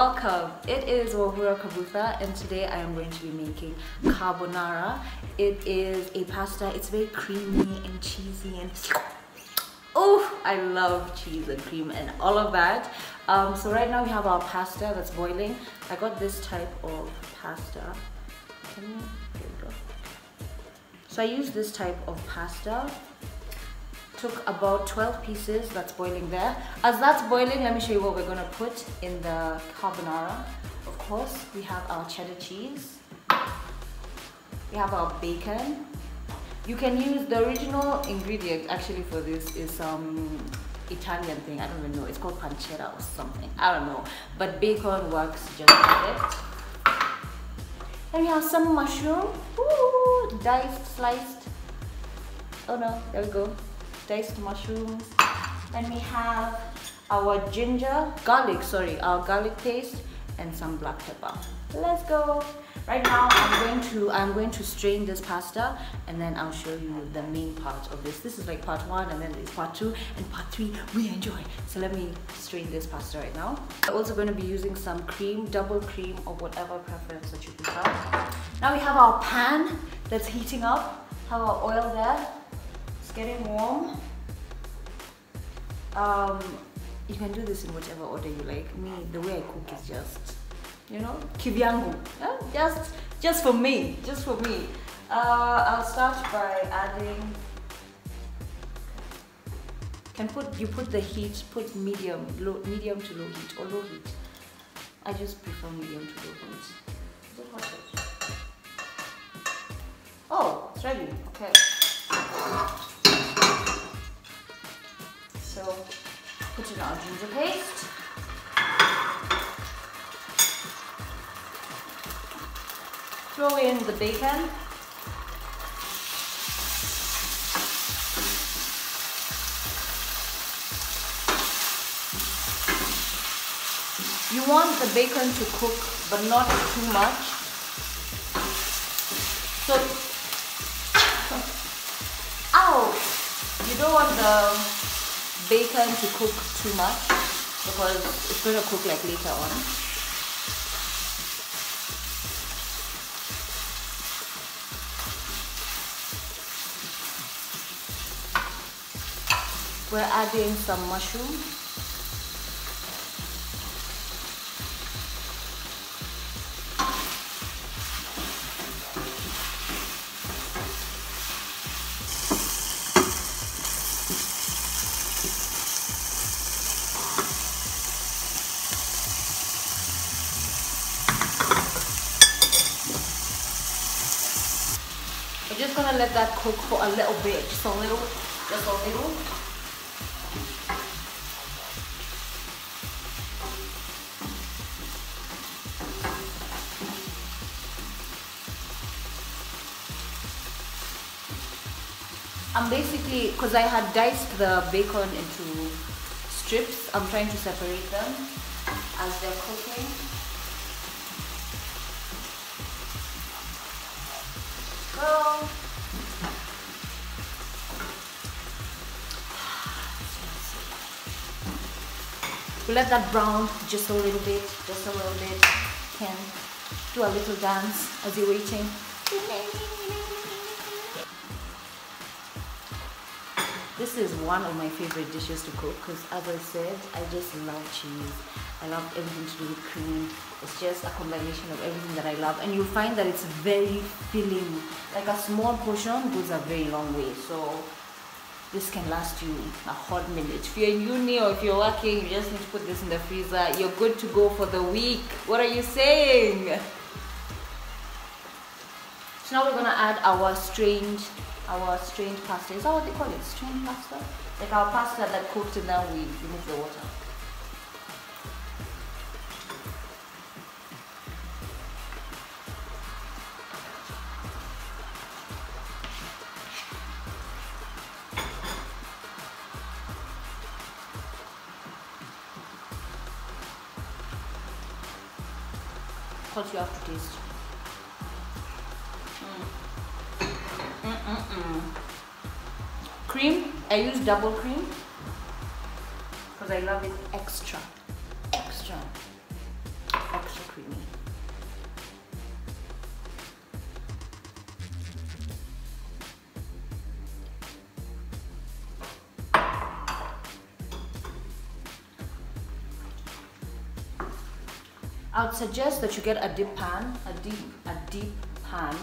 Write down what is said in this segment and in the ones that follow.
Welcome. It is Wahura Kabutha and today I am going to be making carbonara. It is a pasta, it's very creamy and cheesy and oh, I love cheese and cream and all of that. Um, so right now we have our pasta that's boiling. I got this type of pasta. You. So I use this type of pasta took about 12 pieces that's boiling there. As that's boiling let me show you what we're going to put in the carbonara. Of course we have our cheddar cheese. We have our bacon. You can use the original ingredient actually for this is some Italian thing. I don't even know. It's called pancetta or something. I don't know. But bacon works just like it then we have some mushroom. Ooh, diced sliced. Oh no. There we go diced mushrooms. and we have our ginger, garlic, sorry, our garlic paste and some black pepper. Let's go. Right now I'm going to I'm going to strain this pasta and then I'll show you the main part of this. This is like part one and then it's part two and part three we enjoy. So let me strain this pasta right now. I'm also going to be using some cream, double cream or whatever preference that you prefer. Now we have our pan that's heating up. Have our oil there it's getting warm. Um, you can do this in whatever order you like. Me, the way I cook is just, you know, kivyangu. Just, just for me, just for me. Uh, I'll start by adding. Can put you put the heat, put medium, low, medium to low heat or low heat. I just prefer medium to low heat. Oh, it's ready. Okay. Put in our ginger paste. Throw in the bacon. You want the bacon to cook, but not too much. So, ow! You don't want the bacon to cook too much because it's going to cook like later on. We're adding some mushroom gonna let that cook for a little bit, just a little, just a little. I'm basically, because I had diced the bacon into strips, I'm trying to separate them as they're cooking. We let that brown just a little bit, just a little bit. Can do a little dance as you're waiting. This is one of my favorite dishes to cook because as I said, I just love cheese. I love everything to do with cream. It's just a combination of everything that I love and you'll find that it's very filling. Like a small portion goes a very long way. So this can last you a hot minute. If you're in uni or if you're working, you just need to put this in the freezer. You're good to go for the week. What are you saying? So now we're gonna add our strained, our strained pasta. Is that what they call it? Strained pasta? Like our pasta that cooked and we remove the water. You have to taste. -mm cream, I use double cream because I love it extra, extra. extra creamy. I would suggest that you get a deep pan, a deep, a deep pan,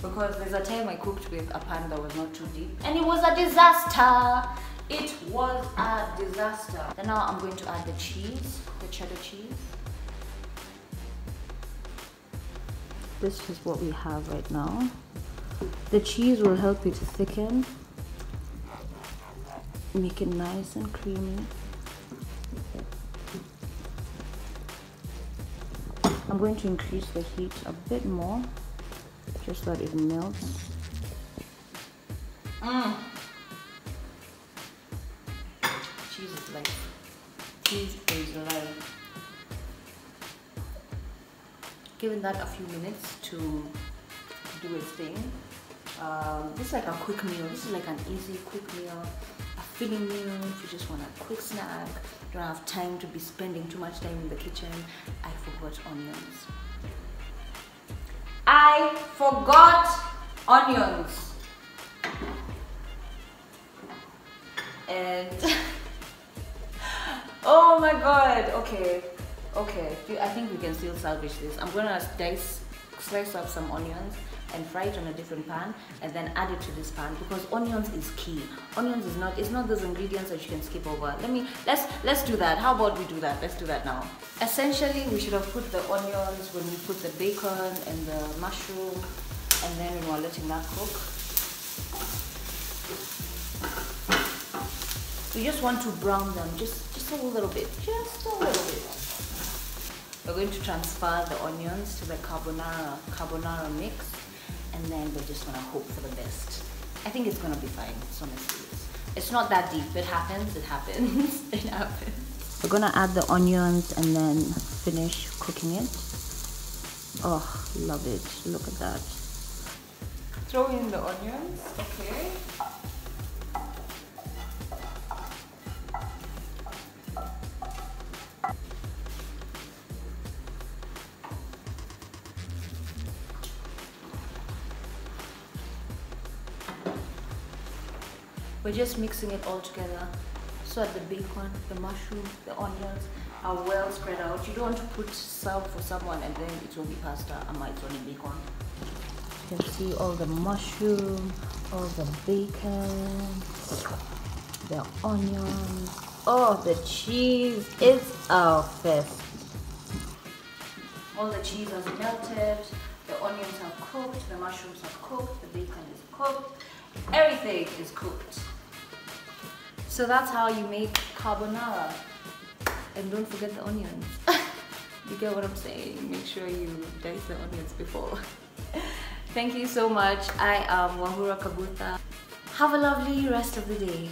because there's a time I cooked with a pan that was not too deep, and it was a disaster. It was a disaster. And now I'm going to add the cheese, the cheddar cheese. This is what we have right now. The cheese will help you to thicken, make it nice and creamy. I'm going to increase the heat a bit more just so that it melts. Mm. Cheese is life. Cheese is life. Giving that a few minutes to do its thing. Um, this is like a quick meal. This is like an easy quick meal filling meal if you just want a quick snack don't have time to be spending too much time in the kitchen i forgot onions. I forgot onions. And oh my god. Okay okay i think we can still salvage this. I'm gonna dice slice up some onions and fry it on a different pan and then add it to this pan because onions is key. Onions is not it's not those ingredients that you can skip over. Let me let's let's do that. How about we do that? Let's do that now. Essentially we should have put the onions when we put the bacon and the mushroom and then when we're letting that cook. We just want to brown them just just a little bit just a little bit we're going to transfer the onions to the carbonara carbonara mix and then we're just gonna hope for the best. I think it's gonna be fine, honestly. It's not that deep. It happens, it happens, it happens. We're gonna add the onions and then finish cooking it. Oh, love it. Look at that. Throw in the onions, okay. We're just mixing it all together so that the bacon, the mushroom, the onions are well spread out. You don't want to put some for someone and then it will be pasta and it's only bacon. You can see all the mushroom, all the bacon, the onions. Oh, the cheese is a fest. All the cheese has melted, the onions are cooked, the mushrooms are cooked, the bacon is cooked, everything is cooked. So that's how you make carbonara. And don't forget the onions. you get what I'm saying? Make sure you dice the onions before. Thank you so much. I am Wahura Kabutha. Have a lovely rest of the day.